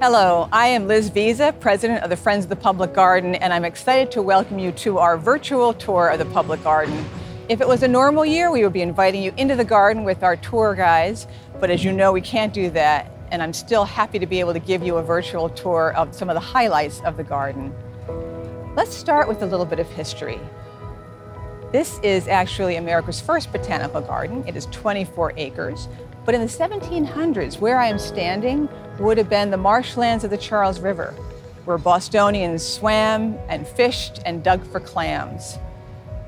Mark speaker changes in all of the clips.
Speaker 1: Hello, I am Liz Vizza, President of the Friends of the Public Garden, and I'm excited to welcome you to our virtual tour of the Public Garden. If it was a normal year, we would be inviting you into the garden with our tour guides, but as you know, we can't do that, and I'm still happy to be able to give you a virtual tour of some of the highlights of the garden. Let's start with a little bit of history. This is actually America's first botanical garden. It is 24 acres. But in the 1700s, where I am standing would have been the marshlands of the Charles River, where Bostonians swam and fished and dug for clams.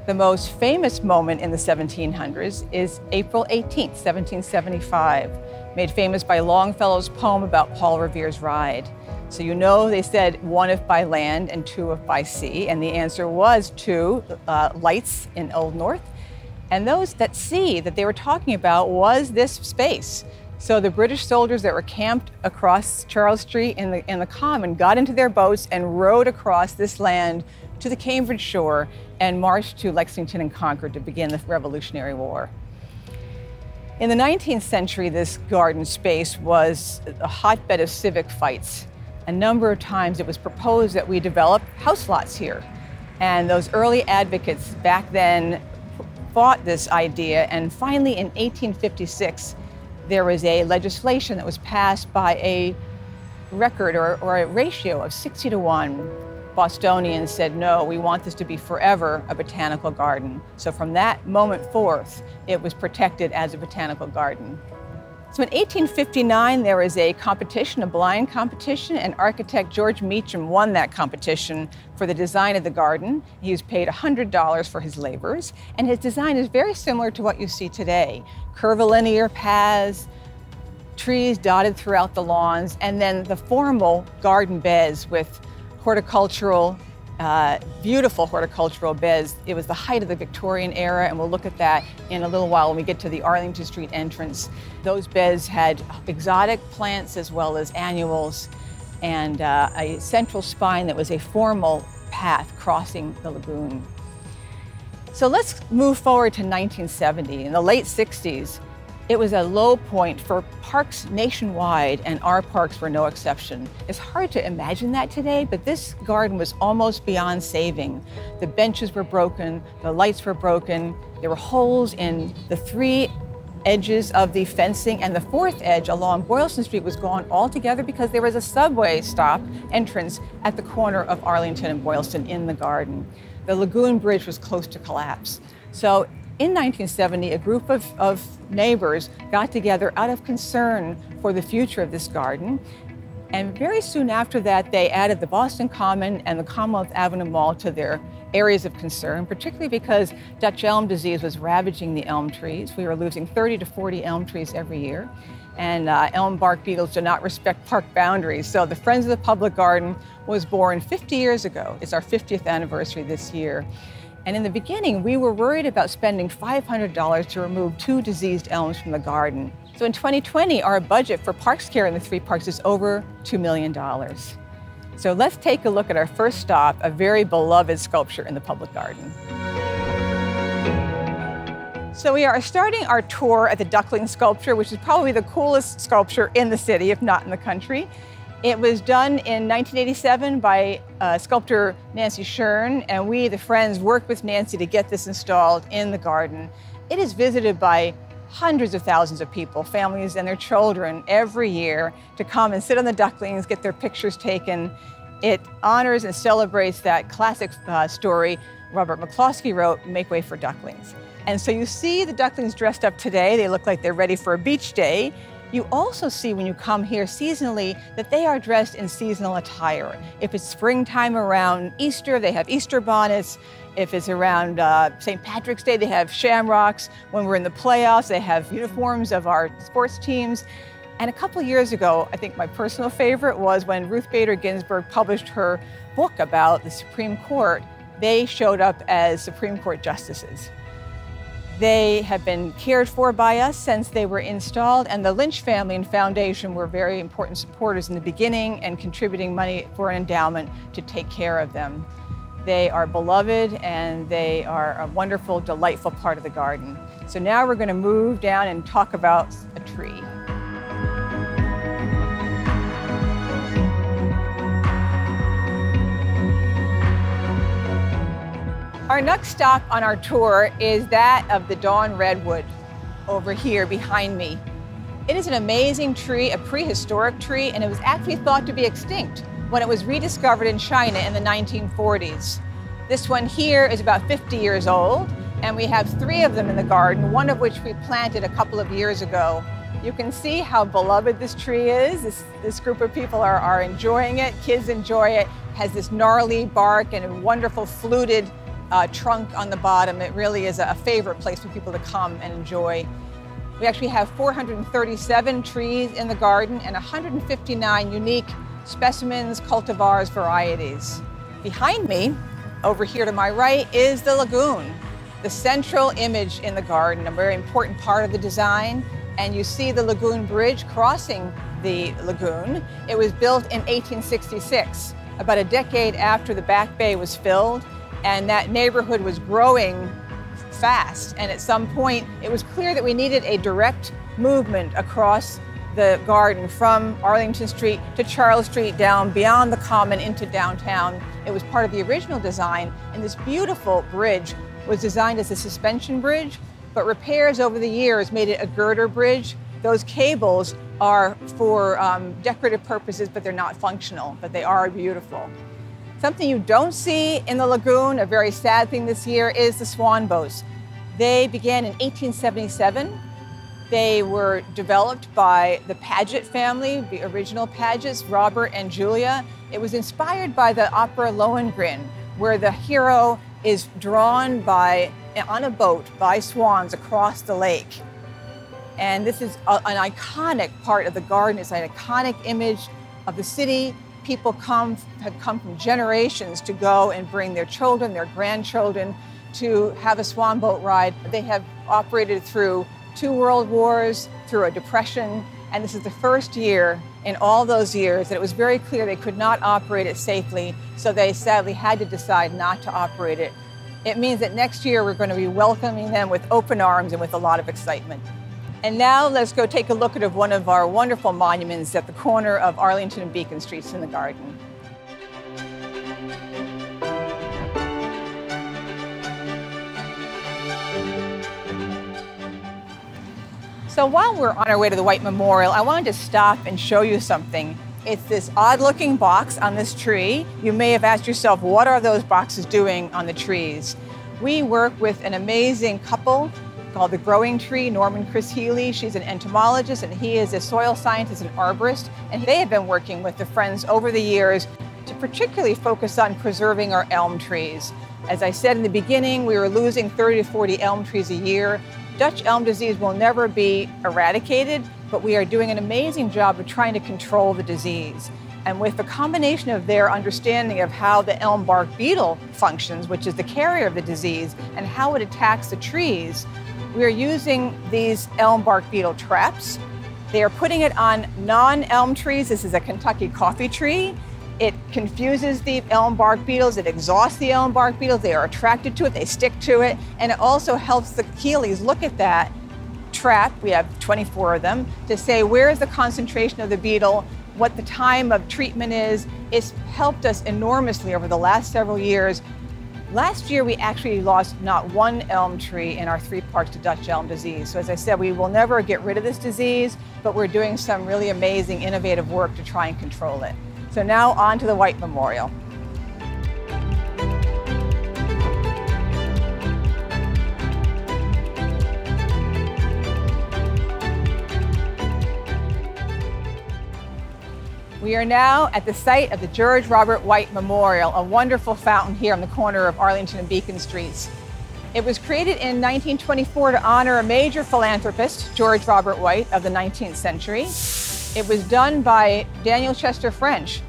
Speaker 1: The most famous moment in the 1700s is April 18, 1775, made famous by Longfellow's poem about Paul Revere's ride. So you know they said one if by land and two if by sea, and the answer was two uh, lights in Old North. And those that sea that they were talking about was this space. So the British soldiers that were camped across Charles Street in the, in the Common got into their boats and rowed across this land to the Cambridge shore and marched to Lexington and Concord to begin the Revolutionary War. In the 19th century, this garden space was a hotbed of civic fights. A number of times it was proposed that we develop house lots here. And those early advocates back then fought this idea. And finally, in 1856, there was a legislation that was passed by a record or, or a ratio of 60 to 1. Bostonians said, no, we want this to be forever a botanical garden. So from that moment forth, it was protected as a botanical garden. So in 1859, there was a competition, a blind competition, and architect George Meacham won that competition for the design of the garden. He was paid $100 for his labors, and his design is very similar to what you see today. Curvilinear paths, trees dotted throughout the lawns, and then the formal garden beds with horticultural uh, beautiful horticultural beds. It was the height of the Victorian era, and we'll look at that in a little while when we get to the Arlington Street entrance. Those beds had exotic plants as well as annuals, and uh, a central spine that was a formal path crossing the lagoon. So let's move forward to 1970. In the late 60s, it was a low point for parks nationwide, and our parks were no exception. It's hard to imagine that today, but this garden was almost beyond saving. The benches were broken, the lights were broken, there were holes in the three edges of the fencing, and the fourth edge along Boylston Street was gone altogether because there was a subway stop entrance at the corner of Arlington and Boylston in the garden. The lagoon bridge was close to collapse. So in 1970, a group of, of neighbors got together out of concern for the future of this garden. And very soon after that, they added the Boston Common and the Commonwealth Avenue Mall to their areas of concern, particularly because Dutch elm disease was ravaging the elm trees. We were losing 30 to 40 elm trees every year. And uh, elm bark beetles do not respect park boundaries. So the Friends of the Public Garden was born 50 years ago. It's our 50th anniversary this year. And in the beginning, we were worried about spending $500 to remove two diseased elms from the garden. So in 2020, our budget for parks care in the three parks is over $2 million. So let's take a look at our first stop, a very beloved sculpture in the public garden. So we are starting our tour at the duckling sculpture, which is probably the coolest sculpture in the city, if not in the country. It was done in 1987 by uh, sculptor Nancy Schön, and we, the Friends, worked with Nancy to get this installed in the garden. It is visited by hundreds of thousands of people, families and their children, every year to come and sit on the ducklings, get their pictures taken. It honors and celebrates that classic uh, story Robert McCloskey wrote, Make Way for Ducklings. And so you see the ducklings dressed up today. They look like they're ready for a beach day. You also see when you come here seasonally that they are dressed in seasonal attire. If it's springtime around Easter, they have Easter bonnets. If it's around uh, St. Patrick's Day, they have shamrocks. When we're in the playoffs, they have uniforms of our sports teams. And a couple years ago, I think my personal favorite was when Ruth Bader Ginsburg published her book about the Supreme Court. They showed up as Supreme Court justices. They have been cared for by us since they were installed, and the Lynch family and foundation were very important supporters in the beginning and contributing money for an endowment to take care of them. They are beloved and they are a wonderful, delightful part of the garden. So now we're going to move down and talk about a tree. Our next stop on our tour is that of the Dawn Redwood over here behind me. It is an amazing tree, a prehistoric tree, and it was actually thought to be extinct when it was rediscovered in China in the 1940s. This one here is about 50 years old, and we have three of them in the garden, one of which we planted a couple of years ago. You can see how beloved this tree is. This, this group of people are, are enjoying it. Kids enjoy it. it. Has this gnarly bark and a wonderful fluted uh, trunk on the bottom. It really is a favorite place for people to come and enjoy. We actually have 437 trees in the garden and 159 unique specimens, cultivars, varieties. Behind me, over here to my right, is the lagoon, the central image in the garden, a very important part of the design. And you see the lagoon bridge crossing the lagoon. It was built in 1866, about a decade after the Back Bay was filled and that neighborhood was growing fast. And at some point, it was clear that we needed a direct movement across the garden from Arlington Street to Charles Street down beyond the common into downtown. It was part of the original design, and this beautiful bridge was designed as a suspension bridge, but repairs over the years made it a girder bridge. Those cables are for um, decorative purposes, but they're not functional, but they are beautiful. Something you don't see in the lagoon, a very sad thing this year, is the swan boats. They began in 1877. They were developed by the Paget family, the original Pagets, Robert and Julia. It was inspired by the opera Lohengrin, where the hero is drawn by on a boat by swans across the lake. And this is a, an iconic part of the garden. It's an iconic image of the city people come have come from generations to go and bring their children, their grandchildren to have a swan boat ride. They have operated through two world wars, through a depression, and this is the first year in all those years that it was very clear they could not operate it safely, so they sadly had to decide not to operate it. It means that next year we're going to be welcoming them with open arms and with a lot of excitement. And now let's go take a look at one of our wonderful monuments at the corner of Arlington and Beacon Streets in the garden. So while we're on our way to the White Memorial, I wanted to stop and show you something. It's this odd looking box on this tree. You may have asked yourself, what are those boxes doing on the trees? We work with an amazing couple called The Growing Tree, Norman Chris Healy. She's an entomologist and he is a soil scientist and arborist. And they have been working with the Friends over the years to particularly focus on preserving our elm trees. As I said in the beginning, we were losing 30 to 40 elm trees a year. Dutch elm disease will never be eradicated, but we are doing an amazing job of trying to control the disease. And with the combination of their understanding of how the elm bark beetle functions, which is the carrier of the disease, and how it attacks the trees, we are using these elm bark beetle traps. They are putting it on non-elm trees. This is a Kentucky coffee tree. It confuses the elm bark beetles. It exhausts the elm bark beetles. They are attracted to it. They stick to it. And it also helps the Healys look at that trap. We have 24 of them to say where is the concentration of the beetle, what the time of treatment is. It's helped us enormously over the last several years Last year, we actually lost not one elm tree in our three parks to Dutch elm disease. So as I said, we will never get rid of this disease, but we're doing some really amazing, innovative work to try and control it. So now on to the White Memorial. We are now at the site of the George Robert White Memorial, a wonderful fountain here on the corner of Arlington and Beacon Streets. It was created in 1924 to honor a major philanthropist, George Robert White of the 19th century. It was done by Daniel Chester French.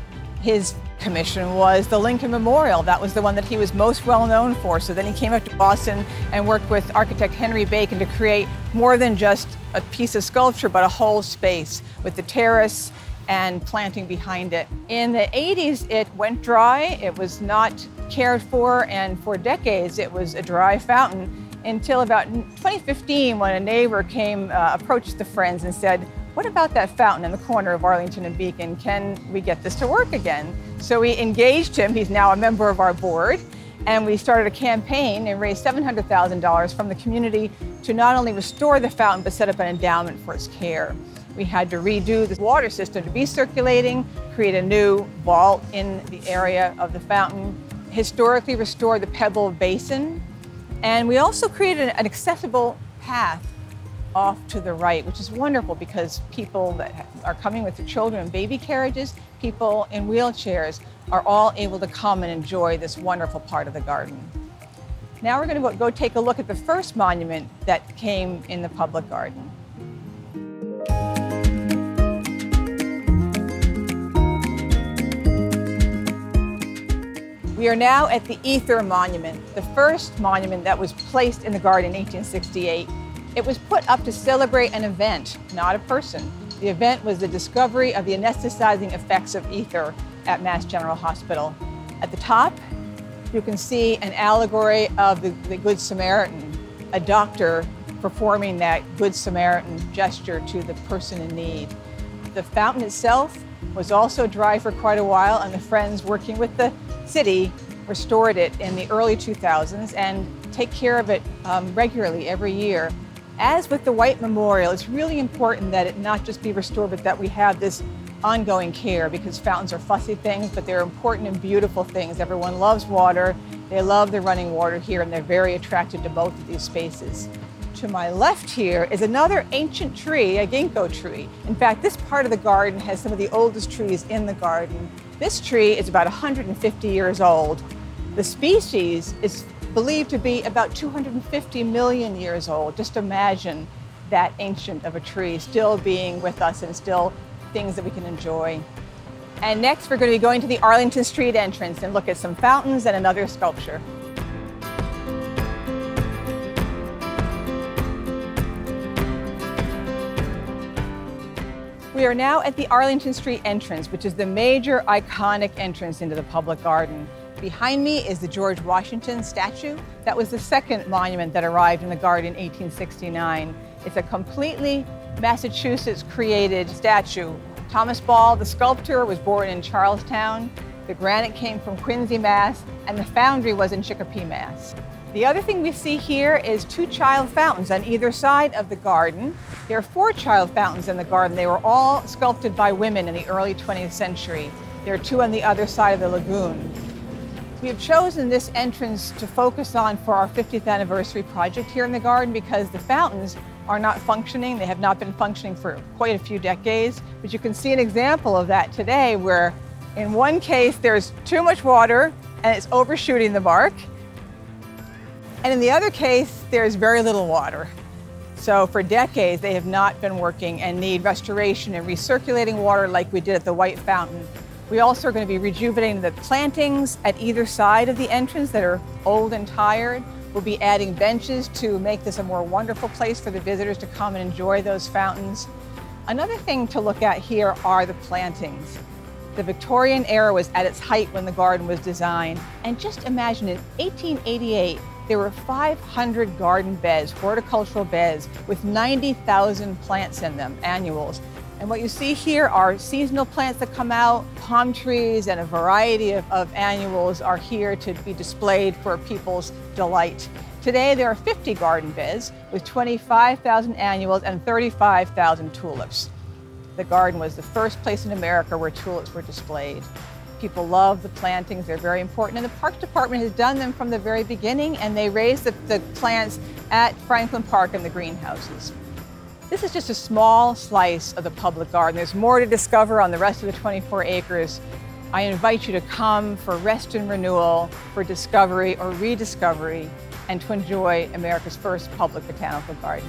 Speaker 1: His commission was the Lincoln Memorial. That was the one that he was most well known for. So then he came up to Boston and worked with architect Henry Bacon to create more than just a piece of sculpture, but a whole space with the terrace and planting behind it. In the 80s, it went dry. It was not cared for, and for decades, it was a dry fountain until about 2015 when a neighbor came, uh, approached the Friends and said, what about that fountain in the corner of Arlington and Beacon? Can we get this to work again? So we engaged him. He's now a member of our board. And we started a campaign and raised $700,000 from the community to not only restore the fountain, but set up an endowment for its care. We had to redo the water system to be circulating, create a new vault in the area of the fountain, historically restore the Pebble Basin, and we also created an accessible path off to the right, which is wonderful because people that are coming with their children in baby carriages, people in wheelchairs, are all able to come and enjoy this wonderful part of the garden. Now we're going to go take a look at the first monument that came in the public garden. We are now at the Ether Monument, the first monument that was placed in the garden in 1868. It was put up to celebrate an event, not a person. The event was the discovery of the anesthetizing effects of ether at Mass General Hospital. At the top, you can see an allegory of the, the Good Samaritan, a doctor performing that Good Samaritan gesture to the person in need. The fountain itself was also dry for quite a while, and the Friends working with the city restored it in the early 2000s and take care of it um, regularly every year. As with the White Memorial, it's really important that it not just be restored, but that we have this ongoing care because fountains are fussy things, but they're important and beautiful things. Everyone loves water. They love the running water here, and they're very attracted to both of these spaces. To my left here is another ancient tree, a ginkgo tree. In fact, this part of the garden has some of the oldest trees in the garden. This tree is about 150 years old. The species is believed to be about 250 million years old. Just imagine that ancient of a tree still being with us and still things that we can enjoy. And next, we're going to be going to the Arlington Street entrance and look at some fountains and another sculpture. We are now at the Arlington Street entrance, which is the major iconic entrance into the public garden. Behind me is the George Washington statue. That was the second monument that arrived in the garden in 1869. It's a completely Massachusetts created statue. Thomas Ball, the sculptor, was born in Charlestown. The granite came from Quincy, Mass, and the foundry was in Chicopee, Mass. The other thing we see here is two child fountains on either side of the garden. There are four child fountains in the garden. They were all sculpted by women in the early 20th century. There are two on the other side of the lagoon. We have chosen this entrance to focus on for our 50th anniversary project here in the garden because the fountains are not functioning. They have not been functioning for quite a few decades. But you can see an example of that today where in one case there's too much water and it's overshooting the mark. And in the other case, there's very little water. So for decades, they have not been working and need restoration and recirculating water like we did at the White Fountain. We also are going to be rejuvenating the plantings at either side of the entrance that are old and tired. We'll be adding benches to make this a more wonderful place for the visitors to come and enjoy those fountains. Another thing to look at here are the plantings. The Victorian era was at its height when the garden was designed. And just imagine in 1888, there were 500 garden beds, horticultural beds, with 90,000 plants in them, annuals. And what you see here are seasonal plants that come out, palm trees, and a variety of, of annuals are here to be displayed for people's delight. Today, there are 50 garden beds with 25,000 annuals and 35,000 tulips. The garden was the first place in America where tulips were displayed. People love the plantings, they're very important. And the Parks Department has done them from the very beginning, and they raise the, the plants at Franklin Park in the greenhouses. This is just a small slice of the public garden. There's more to discover on the rest of the 24 acres. I invite you to come for rest and renewal, for discovery or rediscovery, and to enjoy America's first public botanical garden.